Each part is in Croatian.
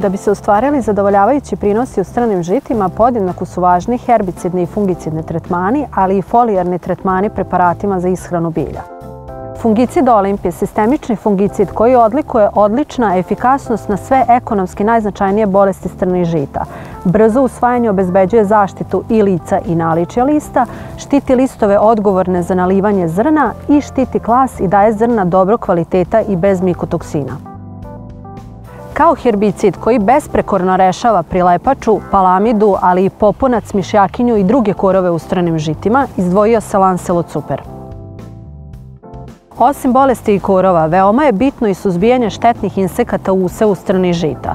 Da bi se ostvarili zadovoljavajući prinosi u stranim žitima, podjednako su važni herbicidni i fungicidni tretmani, ali i folijarni tretmani preparatima za ishranu bilja. Fungicid Olimp je sistemični fungicid koji odlikuje odlična efikasnost na sve ekonomski najznačajnije bolesti strnih žita. Brzo usvajanje obezbeđuje zaštitu i lica i naličja lista, štiti listove odgovorne za nalivanje zrna i štiti klas i daje zrna dobro kvaliteta i bez mikotoksina. Kao herbicid koji besprekorno rešava prilepaču, palamidu, ali i popunac, mišjakinju i druge korove u stranim žitima, izdvojio se Lancelot Super. Osim bolesti i korova, veoma je bitno i suzbijanje štetnih insekata u usevu žita.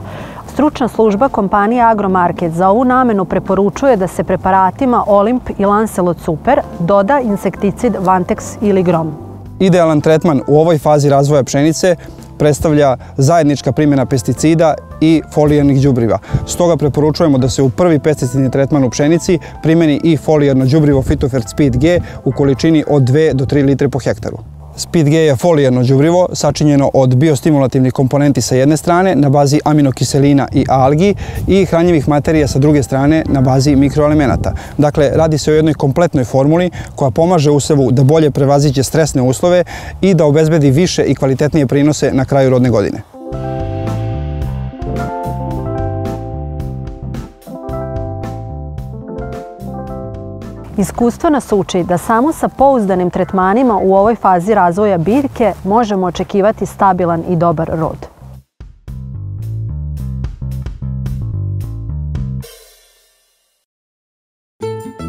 Stručna služba kompanije Agromarket za ovu namenu preporučuje da se preparatima Olimp i Lancelot Super doda insekticid Vantex ili Grom. Idealan tretman u ovoj fazi razvoja pšenice predstavlja zajednička primjena pesticida i folijarnih đubriva. Stoga preporučujemo da se u prvi pesticidni tretman u pšenici primjeni i folijarno đubrivo Fitofert Speed G u količini od 2 do 3 litre po hektaru. Speed G je folijarno đubrivo sačinjeno od biostimulativnih komponenti sa jedne strane na bazi aminokiselina i algi i hranjivih materija sa druge strane na bazi mikroelemenata. Dakle, radi se o jednoj kompletnoj formuli koja pomaže usevu da bolje prevaziće stresne uslove i da obezbedi više i kvalitetnije prinose na kraju rodne godine. Iskustvo nas uči da samo sa pouzdanim tretmanima u ovoj fazi razvoja biljke možemo očekivati stabilan i dobar rod.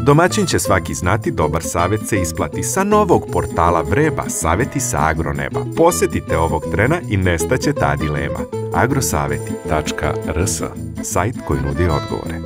Domaćin će svaki znati dobar savjet se isplati sa novog portala Vreba Savjeti sa Agroneba. Posjetite ovog trena i nestaće ta dilema. agrosaveti.rs Sajt koji nudi odgovore.